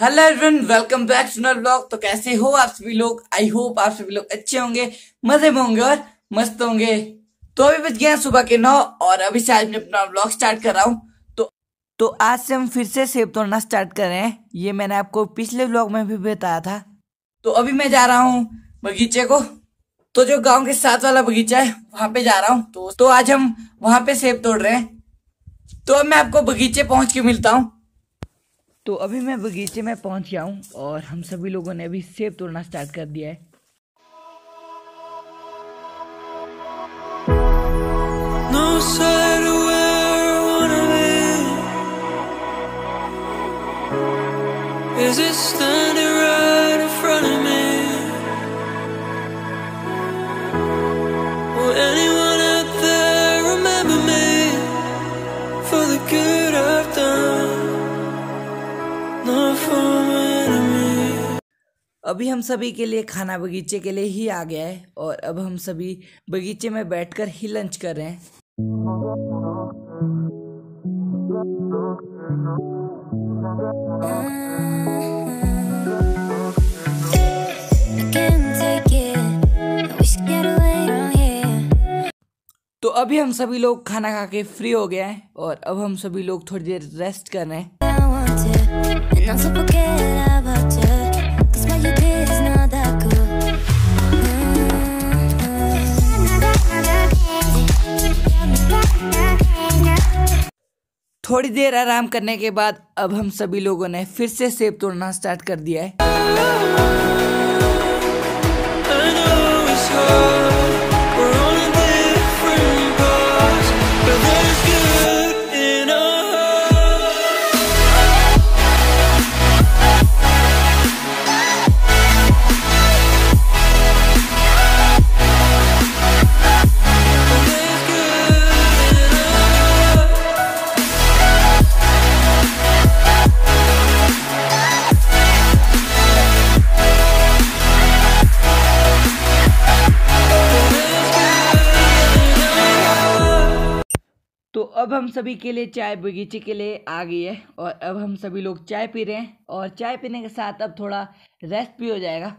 Hello everyone welcome back to नर blog तो कैसे हो आप सभी लोग? आई होप आप सभी लोग अच्छे होंगे मज़े में होंगे और मस्त होंगे। तो अभी बज गया सुबह के नौ और अभी से आज मैं अपना ब्लॉग स्टार्ट कर रहा हूँ। तो तो आज से हम फिर से सेब तोड़ना स्टार्ट कर रहे हैं। ये मैंने आपको पिछले ब्लॉग में भी बताया था। तो अभी मैं जा रहा हूँ बगीचे को। तो जो गाँव के साथ वाला बगीचा है वहाँ पे जा रहा हूँ। तो, तो आज हम वहाँ पे सेब तोड़ रहे हैं। तो अब मैं आपको बगीचे पहुँच के मिलता हूँ। तो अभी मैं बगीचे में पहुँच गया हूँ और हम सभी लोगों ने अभी सेब तोड़ना स्टार्ट कर दिया है। No side अभी हम सभी के लिए खाना बगीचे के लिए ही आ गया है और अब हम सभी बगीचे में बैठकर ही लंच कर रहे हैं. तो अभी हम सभी लोग खाना खा के फ्री हो गए हैं और अब हम सभी लोग थोड़ी देर रेस्ट कर रहे हैं थोड़ी देर आराम करने के बाद अब हम सभी लोगों ने फिर से सेब तोड़ना स्टार्ट कर दिया है। अब हम सभी के लिए चाय बगीचे के लिए आ गई है और अब हम सभी लोग चाय पी रहे हैं और चाय पीने के साथ अब थोड़ा रेस्ट भी हो जाएगा।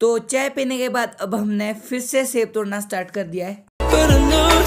तो चाय पीने के बाद अब हमने फिर से सेब तोड़ना स्टार्ट कर दिया है। But I know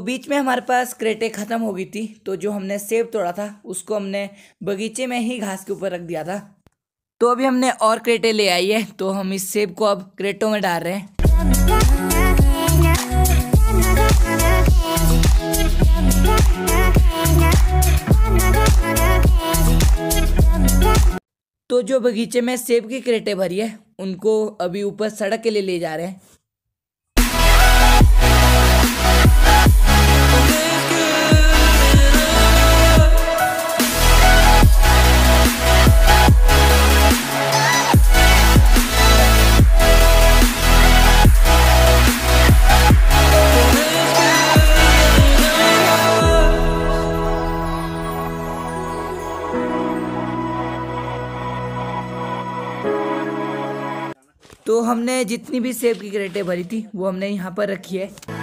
बीच में हमारे पास क्रेटे ख़त्म हो गई थी तो जो हमने सेब तोड़ा था, उसको हमने बगीचे में ही घास के ऊपर रख दिया था। तो अभी हमने और क्रेटे ले आई है तो हम इस सेब को अब क्रेटों में डाल रहे हैं। तो जो बगीचे में सेब की क्रेटे भरी है, उनको अभी ऊपर सड़क के लिए ले जा रहे हैं। तो हमने जितनी भी सेब की क्रेटें भरी थी, वो हमने यहाँ पर रखी है।